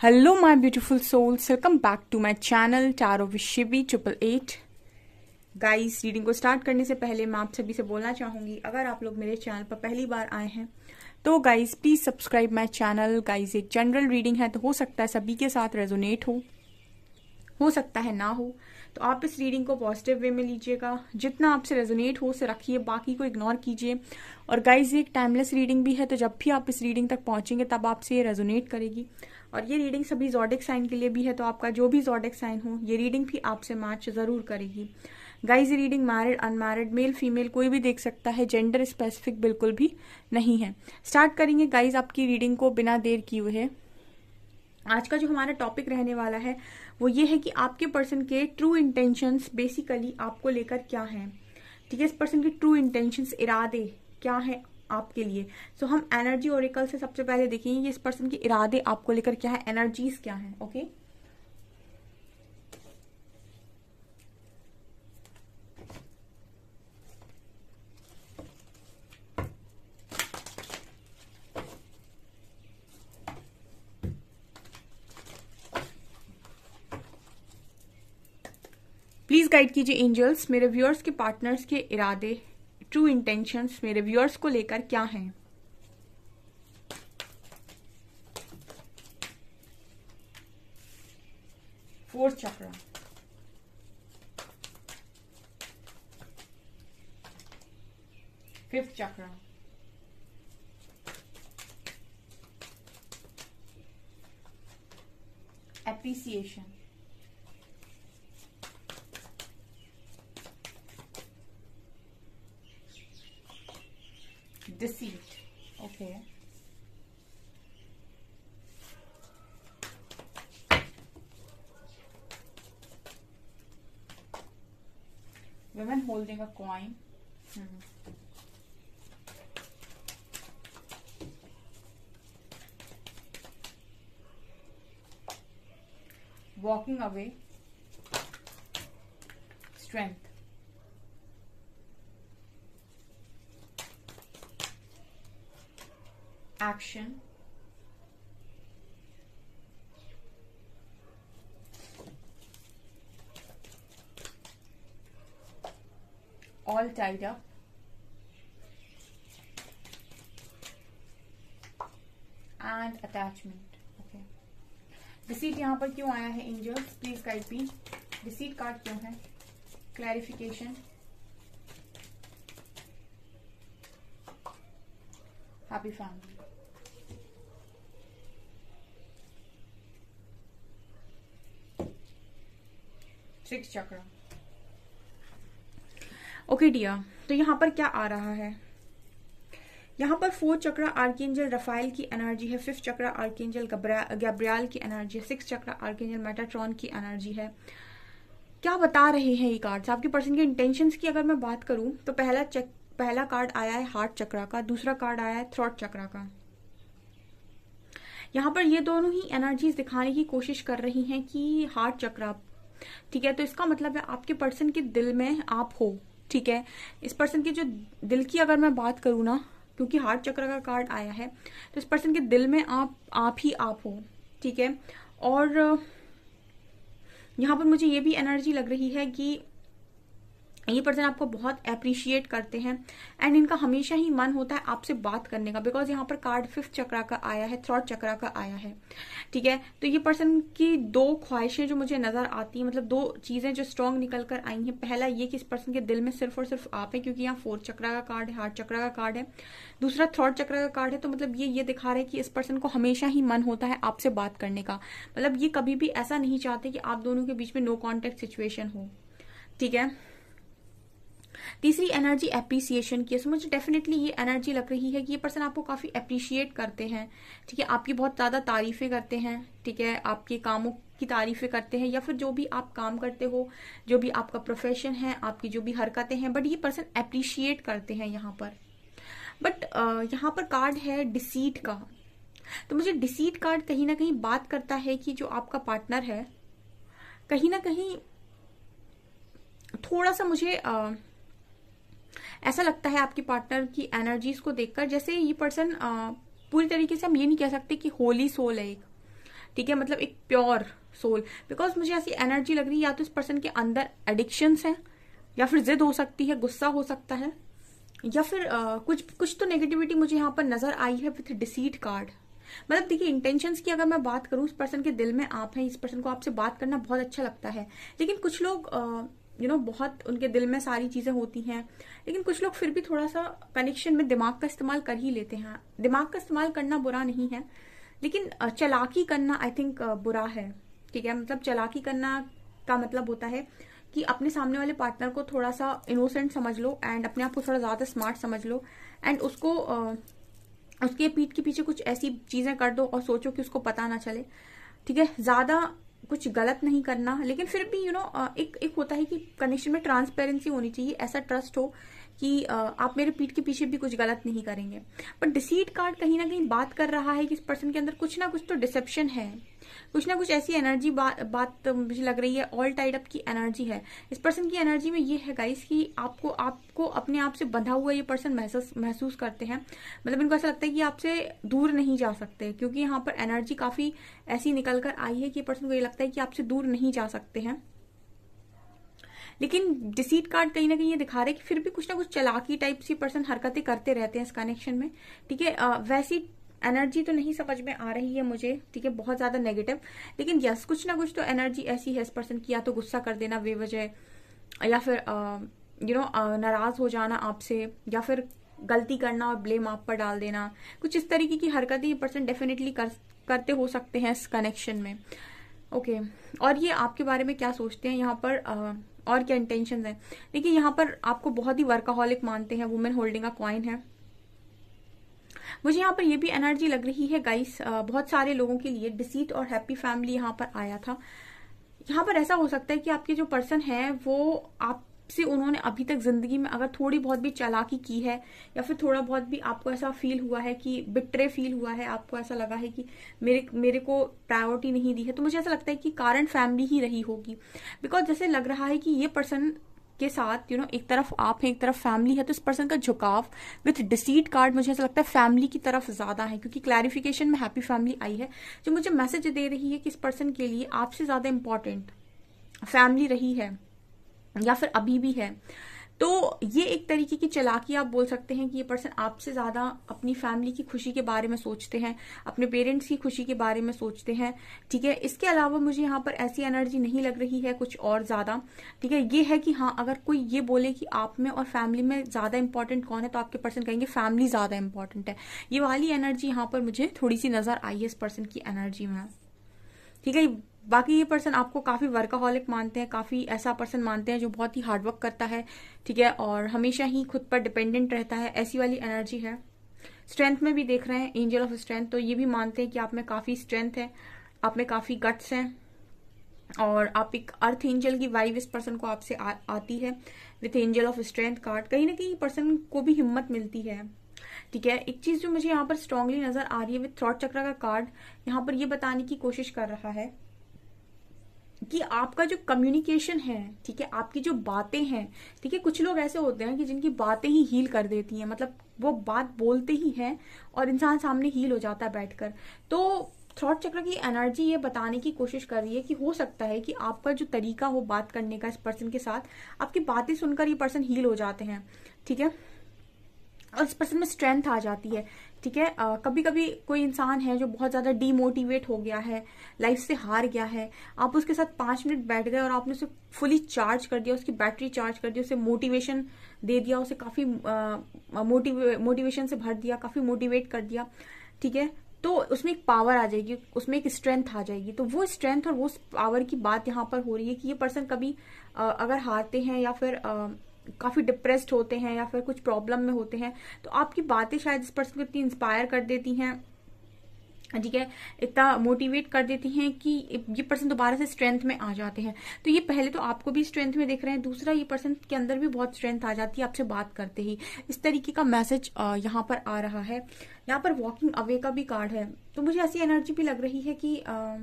Hello, my beautiful souls welcome back to my channel with Shivi Triple Eight. Guys reading को start करने से पहले मैं आप सभी से बोलना चाहूँगी अगर आप लोग मेरे चैनल पर पहली बार आए हैं तो guys please subscribe my channel guys एक जनरल रीडिंग है तो हो सकता है सभी के साथ रेजोनेट हो। हो सकता है ना हो। तो आप इस रीडिंग को पॉजिटिव वे में लीजिएगा। जितना आपसे रेजोनेट हो उसे रखिए बाकी को इग्नोर कीजिए। और गाइज़ एक टाइमलेस रीडिंग भी है तो जब भी आप इस रीडिंग तक पहुँचेंगे तब आपसे ये रेजोनेट करेगी। और ये रीडिंग सभी जॉडिक साइन के लिए भी है तो आपका जो भी जॉडिक साइन हो, ये रीडिंग भी आपसे मैच ज़रूर करेगी। Guys reading married unmarried male female कोई भी देख सकता है जेंडर स्पेसिफिक बिल्कुल भी नहीं है। स्टार्ट करेंगे गाइज़ आपकी रीडिंग को बिना देर किए हुए। आज का जो हमारा टॉपिक रहने वाला है, वो ये है कि आपके पर्सन के ट्रू इंटेंशंस बेसिकली आपको लेकर क्या है। ठीक है, इस पर्सन के ट्रू इंटेंशंस इरादे क्या है? आपके लिए सो so, हम एनर्जी ओरिकल से सबसे पहले देखेंगे कि इस पर्सन के इरादे आपको लेकर क्या है एनर्जीज क्या है ओके okay? प्लीज़ गाइड कीजिए एंजल्स मेरे व्यूअर्स के पार्टनर्स के इरादे ट्रू इंटेंशंस मेरे व्यूअर्स को लेकर क्या हैं? Fourth chakra fifth chakra appreciation deceit. Okay. Women holding a coin. Hmm. Walking away. Strength. Action. All tied up. And attachment. Okay. Receipt यहाँ पर क्यों आया है angels please guide me receipt card क्यों है? Clarification happy family six chakra. Okay डिया तो यहाँ पर क्या आ रहा है? यहाँ पर फोर्थ चक्र आर्केंजल रफाइल की एनर्जी है फिफ्थ चक्र आर्केंजल गैब्रियाल की एनर्जी है सिक्स चक्र आर्केंजल मेटाट्रॉन की एनर्जी है। क्या बता रहे हैं ये कार्ड्स आपके पर्सन के इंटेंशंस की अगर मैं बात करूँ तो पहला चक, पहला कार्ड आया है हार्ट चक्र का दूसरा कार्ड आया है थ्रॉट चक्र का। यहाँ पर ये दोनों ही एनर्जीज दिखाने की कोशिश कर रही हैं कि हार्ट चक्र ठीक है? तो इसका मतलब है आपके पर्सन के दिल में आप हो, ठीक है? इस पर्सन के जो दिल की अगर मैं बात करूँ ना, क्योंकि हार्ट चक्र का कार्ड आया है तो इस पर्सन के दिल में आप आप ही आप हो, ठीक है? और यहाँ पर मुझे ये भी एनर्जी लग रही है कि ये पर्सन आपको बहुत अप्रिशिएट करते हैं। एंड इनका हमेशा ही मन होता है आपसे बात करने का बिकॉज़ यहाँ पर कार्ड फिफ्थ चक्रा का आया है थ्रॉट चक्रा का आया है। ठीक है? तो ये पर्सन की दो ख्वाहिशें जो मुझे नज़र आती हैं मतलब दो चीज़ें जो स्ट्रॉन्ग निकल कर आई हैं। पहला ये कि इस पर्सन के दिल में सिर्फ़ और सिर्फ़ आप है, क्योंकि यहाँ फोर्थ चक्रा का कार्ड है हार्ट चक्रा का कार्ड है। दूसरा थ्रॉट चक्रा का कार्ड है तो मतलब ये ये दिखा रहा है कि इस पर्सन को हमेशा ही मन होता है आपसे बात करने का। मतलब ये कभी भी ऐसा नहीं चाहते कि आप दोनों के बीच में नो कॉन्टेक्ट सिचुएशन हो। ठीक है? तीसरी एनर्जी अप्रिसिएशन की है। सो मुझे डेफिनेटली ये एनर्जी लग रही है कि ये पर्सन आपको काफ़ी अप्रिशिएट करते हैं। ठीक है आपकी बहुत ज़्यादा तारीफें करते हैं। ठीक है आपके कामों की तारीफें करते हैं या फिर जो भी आप काम करते हो जो भी आपका प्रोफेशन है आपकी जो भी हरकतें हैं बट ये पर्सन अप्रिशिएट करते हैं यहाँ पर। बट यहाँ पर कार्ड है डिसीट का। तो मुझे डिसीट कार्ड कहीं ना कहीं बात करता है कि जो आपका पार्टनर है कहीं ना कहीं थोड़ा सा मुझे आ, ऐसा लगता है आपके पार्टनर की एनर्जीज को देखकर जैसे ये पर्सन पूरी तरीके से हम ये नहीं कह सकते कि होली सोल है एक। ठीक है? मतलब एक प्योर सोल बिकॉज़ मुझे ऐसी एनर्जी लग रही है या तो इस पर्सन के अंदर एडिक्शंस है या फिर जिद हो सकती है गुस्सा हो सकता है या फिर आ, कुछ कुछ तो नेगेटिविटी मुझे यहाँ पर नज़र आई है विथ डिसीट कार्ड मतलब देखिए इंटेंशंस की अगर मैं बात करूँ इस पर्सन के दिल में आप हैं इस पर्सन को आपसे बात करना बहुत अच्छा लगता है। लेकिन कुछ लोग यू नो बहुत उनके दिल में सारी चीज़ें होती हैं। लेकिन कुछ लोग फिर भी थोड़ा सा कनेक्शन में दिमाग का इस्तेमाल कर ही लेते हैं। दिमाग का इस्तेमाल करना बुरा नहीं है, लेकिन चलाकी करना आई थिंक बुरा है। ठीक है? मतलब चलाकी करना का मतलब होता है कि अपने सामने वाले पार्टनर को थोड़ा सा इनोसेंट समझ लो एंड अपने आप को थोड़ा ज़्यादा स्मार्ट समझ लो एंड उसको उसके पीठ के पीछे कुछ ऐसी चीज़ें कर दो और सोचो कि उसको पता ना चले। ठीक है? ज़्यादा कुछ गलत नहीं करना लेकिन फिर भी यू you नो know, एक एक होता है कि कनेक्शन में ट्रांसपेरेंसी होनी चाहिए ऐसा ट्रस्ट हो कि आप मेरे पीठ के पीछे भी कुछ गलत नहीं करेंगे। बट डिसीट कार्ड कहीं ना कहीं बात कर रहा है कि इस पर्सन के अंदर कुछ ना कुछ तो डिसेप्शन है। कुछ ना कुछ ऐसी एनर्जी बा, बात मुझे लग रही है ऑल टाइड अप की एनर्जी है। इस पर्सन की एनर्जी में ये है गाइस कि आपको आपको अपने आप से बंधा हुआ ये पर्सन महसूस महसूस करते हैं। मतलब इनको ऐसा लगता है कि आपसे दूर नहीं जा सकते क्योंकि यहाँ पर एनर्जी काफ़ी ऐसी निकल कर आई है कि पर्सन को ये लगता है कि आपसे दूर नहीं जा सकते हैं। लेकिन डिसीट कार्ड कहीं ना कहीं ये दिखा रहे कि फिर भी कुछ ना कुछ चलाकी टाइप सी पर्सन हरकतें करते रहते हैं इस कनेक्शन में। ठीक है वैसी एनर्जी तो नहीं समझ में आ रही है मुझे। ठीक है बहुत ज़्यादा नेगेटिव लेकिन यस कुछ ना कुछ तो एनर्जी ऐसी है इस पर्सन की या तो गुस्सा कर देना बेवजह या फिर यू नो नाराज़ हो जाना आपसे या फिर गलती करना और ब्लेम आप पर डाल देना। कुछ इस तरीके की हरकतें ये पर्सन डेफिनेटली कर, करते हो सकते हैं इस कनेक्शन में। Okay okay. और ये आपके बारे में क्या सोचते हैं? यहाँ पर और क्या इंटेंशन है? देखिए, यहाँ पर आपको बहुत ही वर्काहॉलिक मानते हैं वुमेन होल्डिंग अ क्वाइन है। मुझे यहाँ पर ये भी एनर्जी लग रही है गाइस बहुत सारे लोगों के लिए डिसीट और हैप्पी फैमिली यहाँ पर आया था। यहाँ पर ऐसा हो सकता है कि आपके जो पर्सन है, वो आप से उन्होंने अभी तक ज़िंदगी में अगर थोड़ी बहुत भी चालाकी की है या फिर थोड़ा बहुत भी आपको ऐसा फील हुआ है कि बिट्रे फील हुआ है आपको ऐसा लगा है कि मेरे मेरे को प्रायोरिटी नहीं दी है तो मुझे ऐसा लगता है कि कारण फैमिली ही रही होगी। बिकॉज़ जैसे लग रहा है कि ये पर्सन के साथ यू you नो know, एक तरफ़ आप हैं एक तरफ़ फैमिली है तो इस पर्सन का झुकाव विथ डिसीट कार्ड मुझे ऐसा लगता है फैमिली की तरफ़ ज़्यादा है क्योंकि क्लैरिफिकेशन में हैप्पी फैमिली आई है जो मुझे मैसेज दे रही है कि इस पर्सन के लिए आपसे ज़्यादा इंपॉर्टेंट फैमिली रही है। या फिर अभी भी है। तो ये एक तरीके की चलाकी आप बोल सकते हैं कि ये पर्सन आपसे ज़्यादा अपनी फैमिली की खुशी के बारे में सोचते हैं, अपने पेरेंट्स की खुशी के बारे में सोचते हैं, ठीक है? इसके अलावा मुझे यहाँ पर ऐसी एनर्जी नहीं लग रही है कुछ और ज़्यादा, ठीक है? ये है कि हाँ अगर कोई ये बोले कि आप में और फैमिली में ज़्यादा इंपॉर्टेंट कौन है तो आपके पर्सन कहेंगे फैमिली ज़्यादा इंपॉर्टेंट है। ये वाली एनर्जी यहाँ पर मुझे थोड़ी सी नज़र आई है इस पर्सन की एनर्जी में। ठीक है? बाकी ये पर्सन आपको काफ़ी वर्काहॉलिक मानते हैं, काफ़ी ऐसा पर्सन मानते हैं जो बहुत ही हार्डवर्क करता है, ठीक है? और हमेशा ही खुद पर डिपेंडेंट रहता है, ऐसी वाली एनर्जी है। स्ट्रेंथ में भी देख रहे हैं एंजल ऑफ़ स्ट्रेंथ तो ये भी मानते हैं कि आप में काफ़ी स्ट्रेंथ है, आप में काफ़ी गट्स हैं। और आप एक अर्थ एंजल की वाइव इस पर्सन को आपसे आती है with angel of strength card कहीं ना कहीं पर्सन को भी हिम्मत मिलती है। ठीक है? एक चीज़ जो मुझे यहाँ पर स्ट्रांगली नज़र आ रही है विथ थ्रॉट चक्र का कार्ड यहाँ पर ये बताने की कोशिश कर रहा है कि आपका जो कम्युनिकेशन है, ठीक है, आपकी जो बातें हैं, ठीक है, कुछ लोग ऐसे होते हैं कि जिनकी बातें ही हील कर देती हैं मतलब वो बात बोलते ही हैं और इंसान सामने हील हो जाता है बैठकर। तो थ्रॉट चक्र की एनर्जी ये बताने की कोशिश कर रही है कि हो सकता है कि आपका जो तरीका हो बात करने का इस पर्सन के साथ, आपकी बातें सुनकर ये पर्सन हील हो जाते हैं, ठीक है? और इस पर्सन में स्ट्रेंथ आ जाती है। ठीक है? आ, कभी कभी कोई इंसान है जो बहुत ज़्यादा डीमोटिवेट हो गया है लाइफ से हार गया है आप उसके साथ पाँच मिनट बैठ गए और आपने उसे फुली चार्ज कर दिया उसकी बैटरी चार्ज कर दी उसे मोटिवेशन दे दिया उसे काफ़ी मोटिवे, मोटिवेशन से भर दिया काफ़ी मोटिवेट कर दिया ठीक है? तो उसमें एक पावर आ जाएगी उसमें एक स्ट्रेंथ आ जाएगी। तो वो स्ट्रेंथ और वो पावर की बात यहाँ पर हो रही है कि ये पर्सन कभी आ, अगर हारते हैं या फिर आ, काफ़ी डिप्रेस्ड होते हैं या फिर कुछ प्रॉब्लम में होते हैं तो आपकी बातें शायद इस पर्सन को इतनी इंस्पायर कर देती हैं। ठीक है इतना मोटिवेट कर देती हैं कि ये पर्सन दोबारा से स्ट्रेंथ में आ जाते हैं। तो ये पहले तो आपको भी स्ट्रेंथ में देख रहे हैं दूसरा ये पर्सन के अंदर भी बहुत स्ट्रेंथ आ जाती है आपसे बात करते ही। इस तरीके का मैसेज यहाँ पर आ रहा है। यहाँ पर वॉकिंग अवे का भी कार्ड है। तो मुझे ऐसी एनर्जी भी लग रही है कि आ,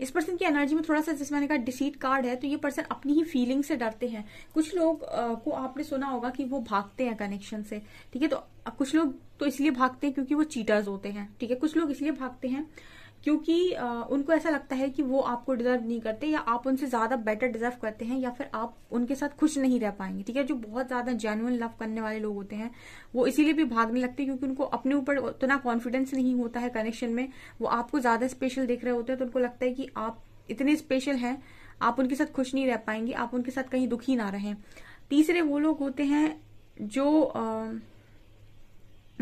इस पर्सन की एनर्जी में थोड़ा सा जैसे मैंने कहा डिसीट कार्ड है तो ये पर्सन अपनी ही फीलिंग से डरते हैं। कुछ लोग आ, को आपने सुना होगा कि वो भागते हैं कनेक्शन से ठीक है? तो कुछ लोग तो इसलिए भागते हैं क्योंकि वो चीटर्स होते हैं ठीक है? कुछ लोग इसलिए भागते हैं क्योंकि उनको ऐसा लगता है कि वो आपको डिजर्व नहीं करते या आप उनसे ज़्यादा बेटर डिजर्व करते हैं या फिर आप उनके साथ खुश नहीं रह पाएँगे, ठीक है? जो बहुत ज़्यादा जेन्युन लव करने वाले लोग होते हैं, वो इसीलिए भी भागने लगते हैं क्योंकि उनको अपने ऊपर उतना कॉन्फिडेंस नहीं होता है कनेक्शन में। वो आपको ज़्यादा स्पेशल देख रहे होते हैं तो उनको लगता है कि आप इतने स्पेशल हैं, आप उनके साथ खुश नहीं रह पाएँगे, आप उनके साथ कहीं दुखी ना रहें। तीसरे वो लोग होते हैं जो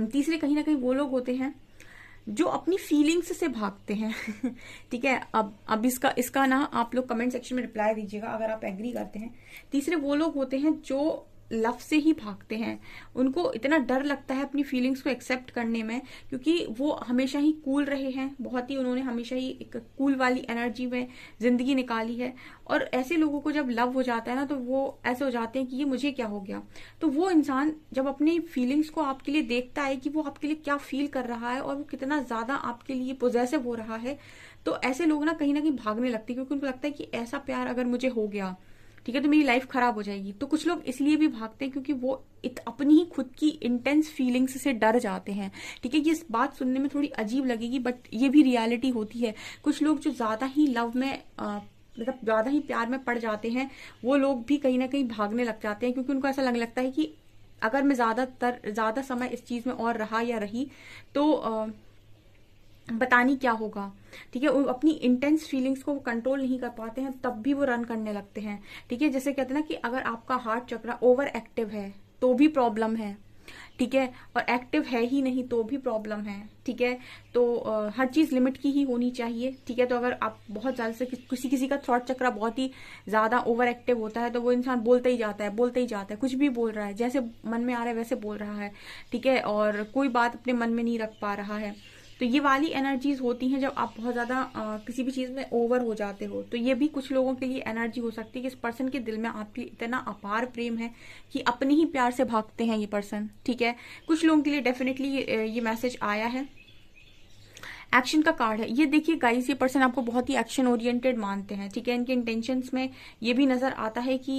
तीसरे कहीं ना कहीं वो लोग होते हैं जो अपनी फीलिंग्स से भागते हैं। ठीक है, अब अब इसका इसका ना आप लोग कमेंट सेक्शन में रिप्लाई दीजिएगा, अगर आप एग्री करते हैं। तीसरे वो लोग होते हैं जो लव से ही भागते हैं। उनको इतना डर लगता है अपनी फीलिंग्स को एक्सेप्ट करने में, क्योंकि वो हमेशा ही कूल रहे हैं। बहुत ही उन्होंने हमेशा ही एक कूल वाली एनर्जी में ज़िंदगी निकाली है। और ऐसे लोगों को जब लव हो जाता है ना तो वो ऐसे हो जाते हैं कि ये मुझे क्या हो गया? तो वो इंसान जब अपनी फीलिंग्स को आपके लिए देखता है कि वो आपके लिए क्या फील कर रहा है और वो कितना ज़्यादा आपके लिए पोजेसिव हो रहा है तो ऐसे लोग ना कहीं ना कहीं भागने लगते हैं, क्योंकि उनको लगता है कि ऐसा प्यार अगर मुझे हो गया ठीक है तो मेरी लाइफ खराब हो जाएगी। तो कुछ लोग इसलिए भी भागते हैं क्योंकि वो इत, अपनी ही खुद की इंटेंस फीलिंग्स से डर जाते हैं। ठीक है ये इस बात सुनने में थोड़ी अजीब लगेगी बट ये भी रियलिटी होती है। कुछ लोग जो ज़्यादा ही लव में मतलब ज़्यादा ही प्यार में पड़ जाते हैं वो लोग भी कहीं ना कहीं भागने लग जाते हैं क्योंकि उनको ऐसा लगने लगता है कि अगर मैं ज़्यादातर ज़्यादा समय इस चीज़ में और रहा या रही तो आ, बतानी क्या होगा। ठीक है अपनी इंटेंस फीलिंग्स को कंट्रोल नहीं कर पाते हैं तब भी वो रन करने लगते हैं। ठीक है जैसे कहते हैं ना कि अगर आपका हार्ट चक्र ओवर एक्टिव है तो भी प्रॉब्लम है। ठीक है और एक्टिव है ही नहीं तो भी प्रॉब्लम है। ठीक है तो आ, हर चीज़ लिमिट की ही होनी चाहिए। ठीक है तो अगर आप बहुत ज़्यादा से किसी किसी का थॉट चक्र बहुत ही ज़्यादा ओवर एक्टिव होता है तो वो इंसान बोलते ही जाता है बोलते ही जाता है कुछ भी बोल रहा है जैसे मन में आ रहा है वैसे बोल रहा है। ठीक है और कोई बात अपने मन में नहीं रख पा रहा है। तो ये वाली एनर्जीज होती हैं जब आप बहुत ज़्यादा किसी भी चीज़ में ओवर हो जाते हो। तो ये भी कुछ लोगों के लिए एनर्जी हो सकती है कि इस पर्सन के दिल में आपके इतना अपार प्रेम है कि अपने ही प्यार से भागते हैं ये पर्सन ठीक है? कुछ लोगों के लिए डेफिनेटली ये मैसेज आया है। एक्शन का कार्ड है। ये देखिए गाइस ये पर्सन आपको बहुत ही एक्शन ओरिएंटेड मानते हैं, ठीक है? इनके इंटेंशन में ये भी नज़र आता है कि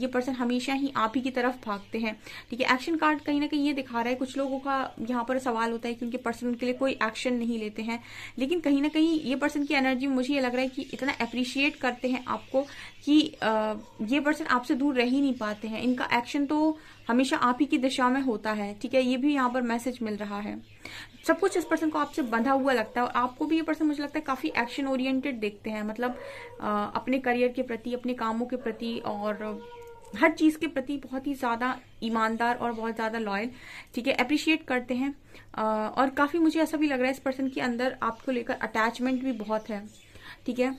ये पर्सन हमेशा ही आप ही की तरफ़ भागते हैं, ठीक है? एक्शन कार्ड कहीं ना कहीं ये दिखा रहा है, कुछ लोगों का यहाँ पर सवाल होता है कि उनके पर्सन उनके लिए कोई एक्शन नहीं लेते हैं, लेकिन कहीं ना कहीं ये पर्सन की एनर्जी मुझे ये लग रहा है कि इतना अप्रिशिएट करते हैं आपको कि ये पर्सन आपसे दूर रह ही नहीं पाते हैं। इनका एक्शन तो हमेशा आप ही की दिशा में होता है, ठीक है? ये भी यहाँ पर मैसेज मिल रहा है। सब कुछ इस पर्सन को आपसे बंधा हुआ लगता है और आपको भी ये पर्सन मुझे लगता है काफ़ी एक्शन ओरिएंटेड देखते हैं। मतलब आ, अपने करियर के प्रति अपने कामों के प्रति और हर चीज़ के प्रति बहुत ही ज़्यादा ईमानदार और बहुत ज़्यादा लॉयल ठीक है अप्रिशिएट करते हैं। आ, और काफ़ी मुझे ऐसा भी लग रहा है इस पर्सन के अंदर आपको लेकर अटैचमेंट भी बहुत है ठीक है?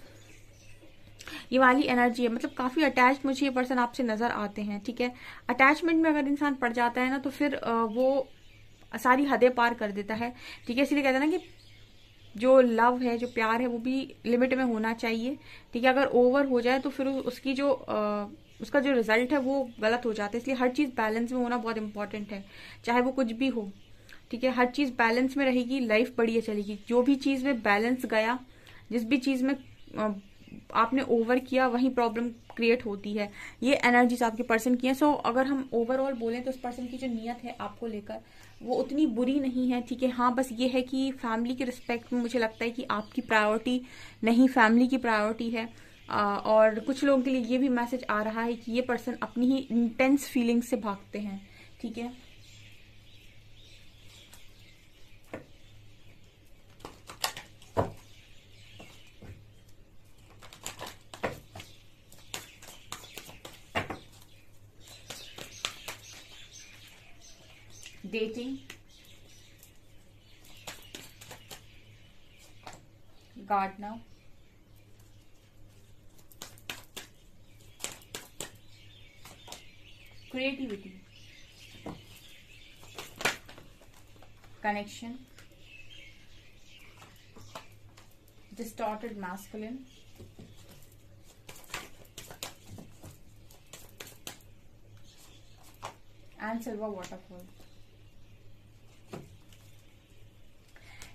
ये वाली एनर्जी है। मतलब काफ़ी अटैच मुझे ये पर्सन आपसे नज़र आते हैं ठीक है? अटैचमेंट में अगर इंसान पड़ जाता है ना तो फिर वो सारी हदें पार कर देता है। ठीक है इसलिए कहते हैं ना कि जो लव है जो प्यार है वो भी लिमिट में होना चाहिए। ठीक है अगर ओवर हो जाए तो फिर उसकी जो आ, उसका जो रिज़ल्ट है वो गलत हो जाता है। इसलिए हर चीज़ बैलेंस में होना बहुत इंपॉर्टेंट है चाहे वो कुछ भी हो। ठीक है हर चीज़ बैलेंस में रहेगी लाइफ बढ़िया चलेगी। जो भी चीज़ में बैलेंस गया जिस भी चीज़ में आपने ओवर किया वही प्रॉब्लम क्रिएट होती है। ये एनर्जीज आपके पर्सन की है। सो अगर हम ओवरऑल बोलें तो उस पर्सन की जो नियत है आपको लेकर वो उतनी बुरी नहीं है, ठीक है? हाँ बस ये है कि फैमिली के रिस्पेक्ट में मुझे लगता है कि आपकी प्रायोरिटी नहीं फैमिली की प्रायोरिटी है। और कुछ लोगों के लिए ये भी मैसेज आ रहा है कि ये पर्सन अपनी ही इंटेंस फीलिंग से भागते हैं, ठीक है? Dating, gardener, creativity, connection, distorted masculine, and silver waterfall.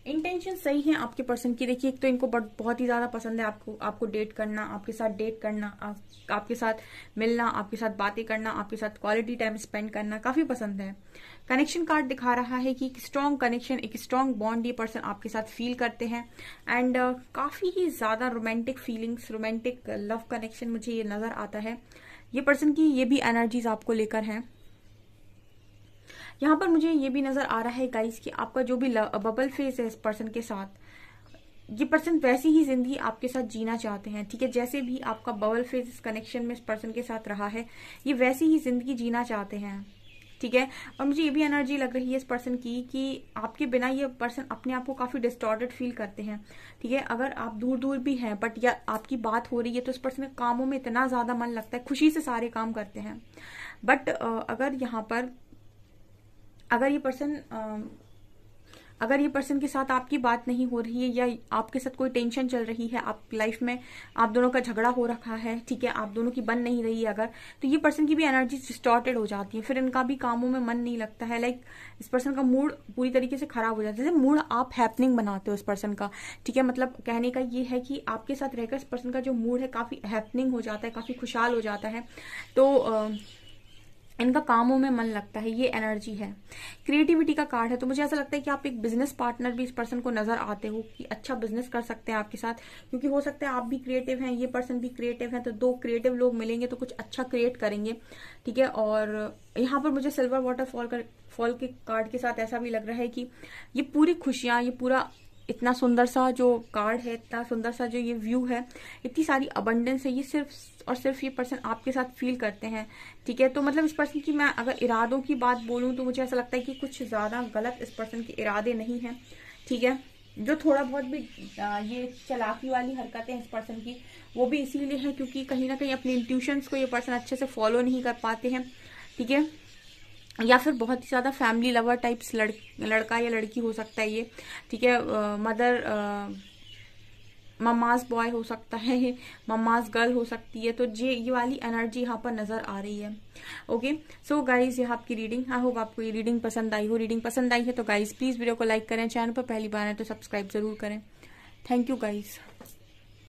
Intention सही है आपके पर्सन की। देखिए एक तो इनको बहुत ही ज़्यादा पसंद है आपको आपको डेट करना आपके साथ डेट करना आप, आपके साथ मिलना आपके साथ बातें करना आपके साथ क्वालिटी टाइम स्पेंड करना काफ़ी पसंद है। कनेक्शन कार्ड दिखा रहा है कि एक स्ट्रॉन्ग कनेक्शन एक स्ट्रॉन्ग बॉन्ड ये पर्सन आपके साथ फील करते हैं। एंड uh, काफ़ी ही ज़्यादा romantic feelings romantic love connection मुझे ये नज़र आता है। ये पर्सन की ये भी एनर्जीज आपको लेकर हैं। यहाँ पर मुझे ये भी नज़र आ रहा है गाइस कि आपका जो भी बबल फेस है इस पर्सन के साथ, ये पर्सन वैसी ही ज़िंदगी आपके साथ जीना चाहते हैं, ठीक है? जैसे भी आपका बबल फेस इस कनेक्शन में इस पर्सन के साथ रहा है, ये वैसी ही ज़िंदगी जीना चाहते हैं, ठीक है? और मुझे ये भी एनर्जी लग रही है इस पर्सन की, कि आपके बिना ये पर्सन अपने आप को काफ़ी डिस्टॉर्टेड फील करते हैं, ठीक है? अगर आप दूर दूर भी हैं बट या आपकी बात हो रही है तो इस पर्सन कामों में इतना ज़्यादा मन लगता है, खुशी से सारे काम करते हैं। बट अगर यहाँ पर अगर ये पर्सन अगर ये पर्सन के साथ आपकी बात नहीं हो रही है या आपके साथ कोई टेंशन चल रही है, आप लाइफ में, आप दोनों का झगड़ा हो रखा है, ठीक है, आप दोनों की बन नहीं रही है अगर तो ये पर्सन की भी एनर्जी डिस्टॉर्टेड हो जाती है। फिर इनका भी कामों में मन नहीं लगता है लाइक इस पर्सन का मूड पूरी तरीके से खराब हो जाता है। जैसे मूड आप हैपनिंग बनाते हो इस पर्सन का, ठीक है मतलब कहने का ये है कि आपके साथ रहकर इस पर्सन का जो मूड है काफ़ी हैपनिंग हो जाता है, काफ़ी खुशहाल हो जाता है। तो इनका कामों में मन लगता है, ये एनर्जी है। क्रिएटिविटी का कार्ड है तो मुझे ऐसा लगता है कि आप एक बिज़नेस पार्टनर भी इस पर्सन को नज़र आते हो कि अच्छा बिज़नेस कर सकते हैं आपके साथ, क्योंकि हो सकता है आप भी क्रिएटिव हैं, ये पर्सन भी क्रिएटिव है तो दो क्रिएटिव लोग मिलेंगे तो कुछ अच्छा क्रिएट करेंगे, ठीक है? और यहाँ पर मुझे सिल्वर वाटरफॉल का फॉल के कार्ड के साथ ऐसा भी लग रहा है कि ये पूरी खुशियाँ, ये पूरा इतना सुंदर सा जो कार्ड है, इतना सुंदर सा जो ये व्यू है, इतनी सारी अबंडेंस है, ये सिर्फ़ और सिर्फ़ ये पर्सन आपके साथ फील करते हैं, ठीक है? तो मतलब इस पर्सन की मैं अगर इरादों की बात बोलूँ तो मुझे ऐसा लगता है कि कुछ ज़्यादा गलत इस पर्सन के इरादे नहीं है, ठीक है? जो थोड़ा बहुत भी ये चलाकी वाली हरकतें इस पर्सन की, वो भी इसीलिए है क्योंकि कहीं ना कहीं अपने इंट्यूशंस को ये पर्सन अच्छे से फॉलो नहीं कर पाते हैं, ठीक है? या फिर बहुत ही ज़्यादा फैमिली लवर टाइप्स लड़, लड़का या लड़की हो सकता है ये ठीक है? मदर ममाज बॉय हो सकता है ममाज गर्ल हो सकती है तो ये ये वाली एनर्जी यहाँ पर नज़र आ रही है। ओके सो गाइज़ ये आपकी रीडिंग आई होप आपको ये रीडिंग पसंद आई हो। रीडिंग पसंद आई है तो गाइज़ प्लीज़ वीडियो को लाइक करें चैनल पर पहली बार है तो सब्सक्राइब ज़रूर करें। Thank you guys